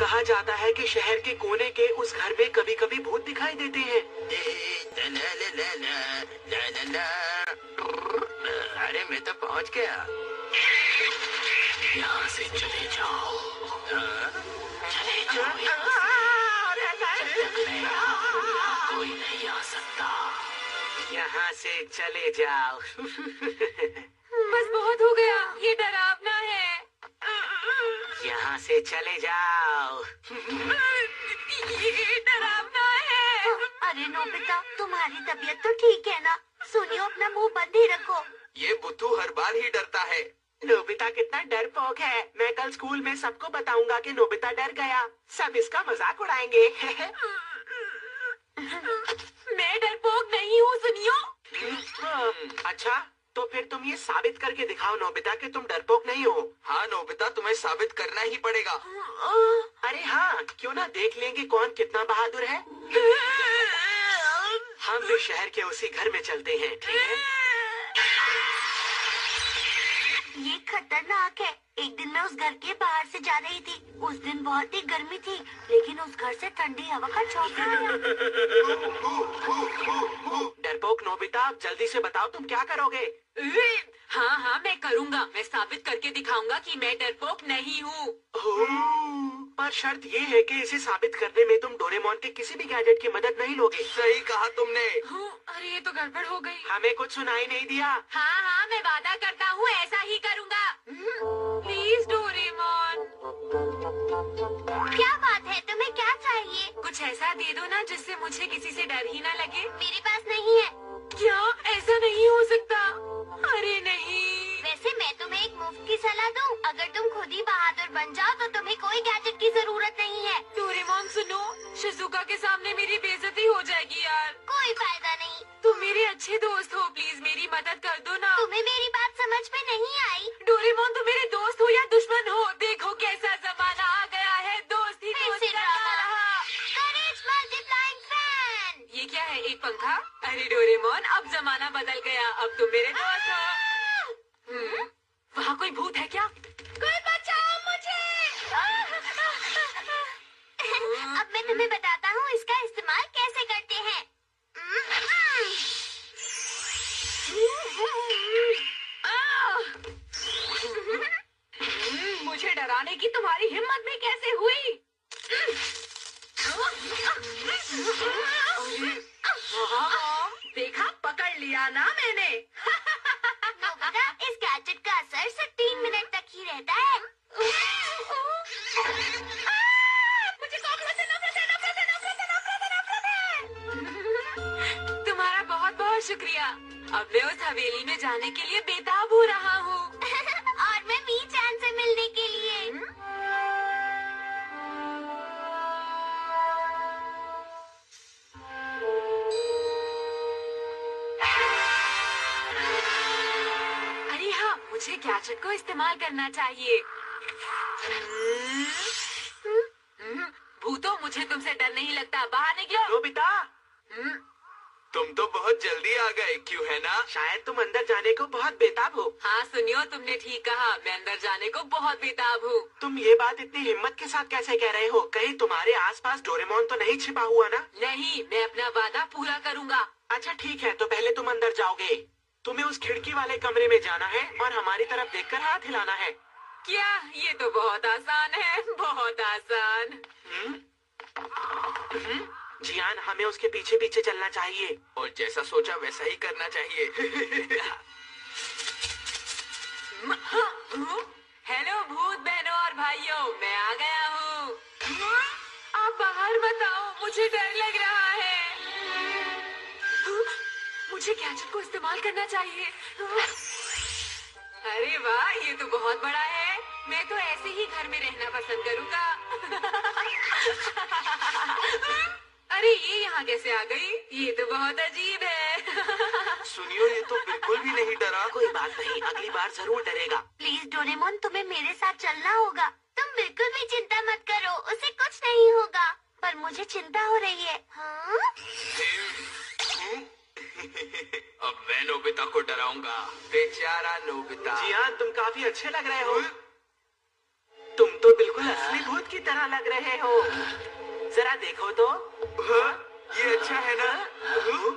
कहा जाता है कि शहर के कोने के उस घर में कभी कभी भूत दिखाई देते हैं। अरे मैं तो पहुँच गया। यहाँ से चले जाओ। चले जाओ कोई नहीं आ सकता। यहाँ से चले जाओ। बस बहुत हो गया। ये डरावना है। यहाँ से चले जाओ। ये डरावना है। अरे नोबिता तुम्हारी तबीयत तो ठीक है ना? सुनियो अपना मुँह बंद ही रखो। ये बुद्धू हर बार ही डरता है। नोबिता कितना डरपोक है। मैं कल स्कूल में सबको बताऊँगा कि नोबिता डर गया। सब इसका मज़ाक उड़ाएँगे। मैं डरपोक नहीं हूँ सुनियो। अच्छा तो फिर तुम ये साबित करके दिखाओ नोबिता कि तुम डरपोक नहीं हो। हाँ नोबिता तुम्हें साबित करना ही पड़ेगा। अरे हाँ क्यों ना देख लेंगे कौन कितना बहादुर है? हम भी शहर के उसी घर में चलते हैं ठीक है? ये खतरनाक है। एक दिन मैं उस घर के बाहर से जा रही थी। उस दिन बहुत ही गर्मी थी लेकिन उस घर से ठंडी हवा का झोंका आया डरपोक नोबिता अब जल्दी से बताओ तुम क्या करोगे हाँ हाँ मैं करूँगा मैं साबित करके दिखाऊँगा कि मैं डरपोक नहीं हूँ। पर शर्त ये है कि इसे साबित करने में तुम डोरेमोन के किसी भी गैजेट की मदद नहीं लोगे। सही कहा तुमने। अरे ये तो गड़बड़ हो गई। हमें कुछ सुनाई नहीं दिया। हाँ हाँ मैं वादा करता हूँ ऐसा ही करूँगा। Please Doraemon. क्या बात है? तुम्हें क्या चाहिए? कुछ ऐसा दे दो ना जिससे मुझे किसी से डर ही ना लगे। मेरे कोई गैजेट की ज़रूरत नहीं है। डोरेमोन सुनो शिजुका के सामने मेरी बेजती हो जाएगी यार। कोई फ़ायदा नहीं। तुम मेरे अच्छे दोस्त हो प्लीज़ मेरी मदद कर दो ना। तुम्हें मेरी बात समझ में नहीं आई। डोरेमोन तुम मेरे दोस्त हो या दुश्मन हो देखो कैसा जमाना आ गया है दोस्त ही दोस्त ये क्या है एक पंखा? अरे डोरेमोन अब जमाना बदल गया अब तुम मेरे दोस्त हो। हम्म, वहाँ कोई भूत है क्या? कोई बचाओ मुझे अब मैं तुम्हें बताता हूँ इसका इस्तेमाल कैसे करते हैं। मुझे डराने की तुम्हारी हिम्मत भी कैसे हुई? बहुत शुक्रिया। अब मैं उस हवेली में जाने के लिए बेताब हो रहा हूँ। और मैं मी चैन से मिलने के लिए। अरे हाँ मुझे गैजेट को इस्तेमाल करना चाहिए। हम्म, भूतो मुझे तुमसे डर नहीं लगता। बाहर निकलो। नोबिता हम्म, तुम तो बहुत जल्दी आ गए क्यों है ना? शायद तुम अंदर जाने को बहुत बेताब हो। हाँ सुनियो तुमने ठीक कहा। मैं अंदर जाने को बहुत बेताब हूँ। तुम ये बात इतनी हिम्मत के साथ कैसे कह रहे हो? कहीं तुम्हारे आसपास डोरेमोन तो नहीं छिपा हुआ ना? नहीं मैं अपना वादा पूरा करूँगा। अच्छा ठीक है तो पहले तुम अंदर जाओगे। तुम्हें उस खिड़की वाले कमरे में जाना है और हमारी तरफ़ देखकर हाथ हिलाना है। क्या? ये तो बहुत आसान है बहुत आसान। हम्म? हम्म? जियान हमें उसके पीछे पीछे चलना चाहिए। और जैसा सोचा वैसा ही करना चाहिए। हेलो भूत बहनों और भाइयों मैं आ गया हूँ। आप बाहर बताओ मुझे डर लग रहा है। मुझे गैजेट को इस्तेमाल करना चाहिए। अरे वाह ये तो बहुत बड़ा है। मैं तो ऐसे ही घर में रहना पसंद करूँगा। अरे ये यहाँ कैसे आ गई? ये तो बहुत अजीब है। सुनियो ये तो बिल्कुल भी नहीं डरा। कोई बात नहीं अगली बार ज़रूर डरेगा। प्लीज़ डोरेमोन तुम्हें मेरे साथ चलना होगा। तुम बिल्कुल भी चिंता मत करो उसे कुछ नहीं होगा। पर मुझे चिंता हो रही है। हाँ? अब मैं नोबिता को डराऊँगा। बेचारा नोबिता। जी हाँ तुम काफ़ी अच्छे लग रहे हो। तुम तो बिल्कुल असली भूत की तरह तरह लग रहे हो। जरा देखो तो। हाँ, ये अच्छा है ना? हाँ?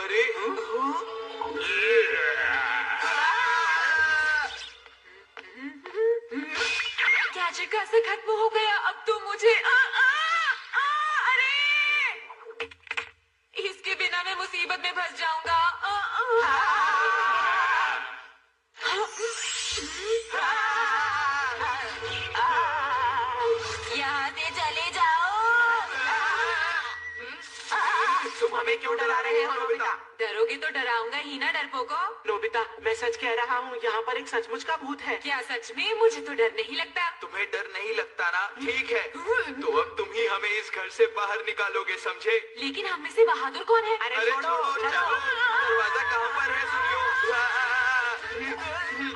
अरे हाँ? खत्म हो गया? अब तो मुझे आ, आ, आ, अरे! इसके बिना मैं मुसीबत में फंस जाऊँगा। क्यों डरा रहे हो नोबिता डरोगे तो डराऊँगा ही ना डरपोको नोबिता मैं सच कह रहा हूँ यहाँ पर एक सचमुच का भूत है। क्या सच में? मुझे तो डर नहीं लगता। तुम्हें डर नहीं लगता ना? ठीक है। तो अब तुम ही हमें इस घर से बाहर निकालोगे समझे? लेकिन हम में से बहादुर कौन है? अरे छोड़ो। दरवाज़ा कहाँ पर है सुनियो?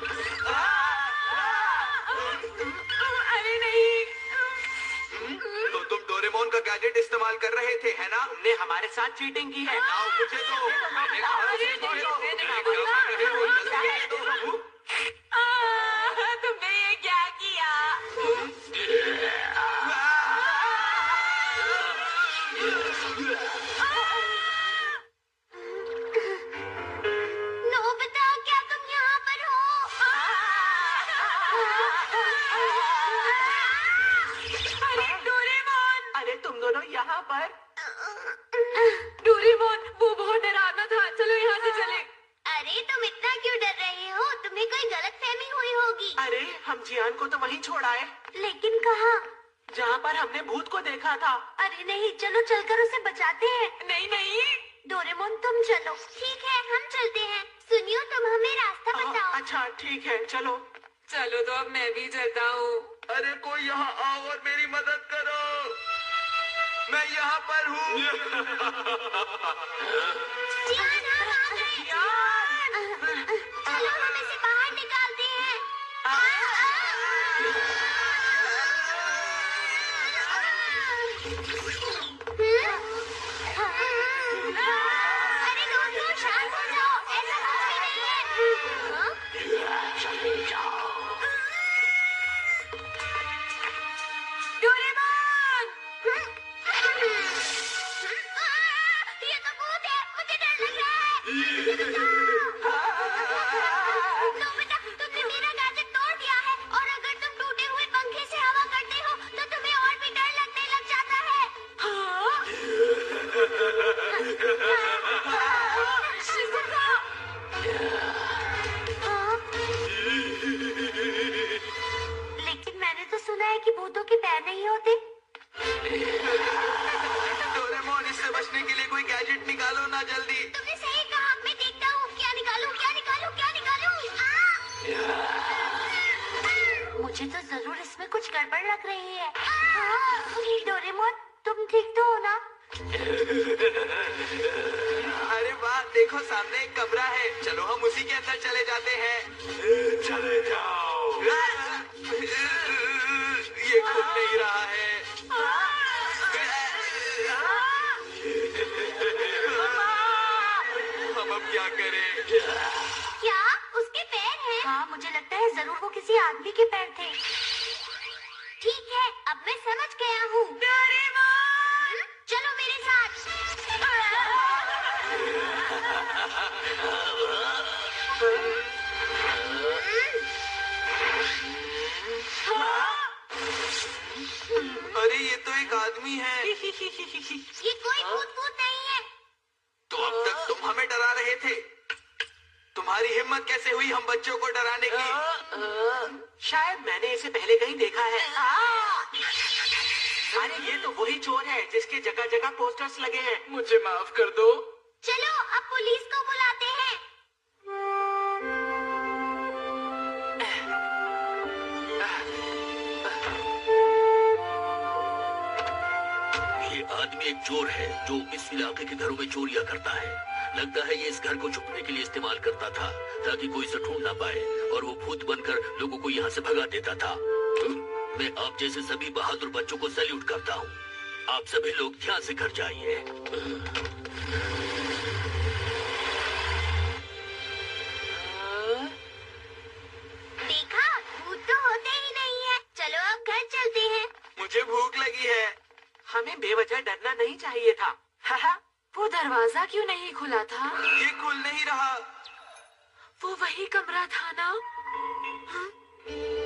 गैजेट इस्तेमाल कर रहे थे है ना? ने हमारे साथ चीटिंग की है। ना मुझे तो। मैंने कहा क्या हो? तुमने ये क्या किया? नोबिता तुम्हें कोई गलत फहमी हुई होगी। अरे हम जियान को तो वहीं छोड़ आए लेकिन कहाँ? जहाँ पर हमने भूत को देखा था। अरे नहीं चलो चलकर उसे बचाते हैं। नहीं नहीं। डोरेमोन तुम चलो। ठीक है हम चलते हैं। सुनियो तुम हमें रास्ता आ, बताओ। अच्छा ठीक है चलो। चलो तो अब मैं भी चलता हूँ। अरे कोई यहाँ आओ और मेरी मदद करो। मैं यहाँ पर हूँ। जियान, हम आ गए। चलो हम इसे बाहर निकालते हैं अरे दोस्तों शांत हो जाओ कि पैर नहीं होते? डोरेमोन इससे बचने के लिए कोई गैजेट निकालो ना जल्दी। तुमने सही कहा मैं देखता हूँ क्या निकालूं क्या निकालूं क्या निकालूं। मुझे तो ज़रूर इसमें कुछ गड़बड़ लग रही है। हाँ, डोरेमोन तुम ठीक तो हो ना? अरे वाह देखो सामने एक कमरा है। चलो हम उसी के अंदर चले जाते हैं। चले जाओ। नहीं रहा है। हम अब क्या करें? क्या? उसके पैर हैं? हाँ मुझे लगता है ज़रूर वो किसी आदमी के पैर थे। ठीक है अब मैं समझ गया हूँ। हम्म, चलो मेरे साथ अरे ये तो एक आदमी है ये कोई भूत भूत नहीं है तो अब तक तुम हमें डरा रहे थे तुम्हारी हिम्मत कैसे हुई हम बच्चों को डराने की। आ, आ, शायद मैंने इसे पहले कहीं देखा है। अरे ये तो वही चोर है जिसके जगह जगह पोस्टर्स लगे हैं। मुझे माफ़ कर दो। चलो अब पुलिस को बुलाते हैं। ये आदमी एक चोर है जो इस इलाके के घरों में चोरियाँ करता है। लगता है ये इस घर को छुपने के लिए इस्तेमाल करता था ताकि कोई इसे ढूंढ ना पाए और वो भूत बनकर लोगों को यहाँ से भगा देता था। हम्म, मैं आप जैसे सभी बहादुर बच्चों को सैल्यूट करता हूँ। आप सभी लोग ध्यान से घर जाइए। देखा भूत तो होते ही नहीं है। चलो घर चलते हैं। मुझे भूख लगी है। हमें बेवजह डरना नहीं चाहिए था। हाँ, हाँ। वो दरवाज़ा क्यों नहीं खुला था? ये खुल नहीं रहा। वो वही कमरा था ना? हा?